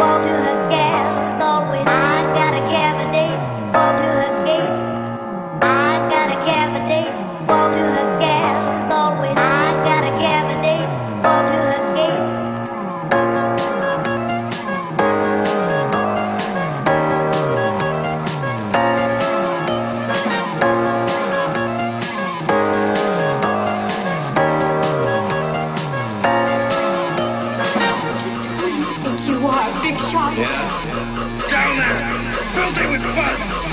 fall to her big shot. Yeah. Down there. Filthy with fun.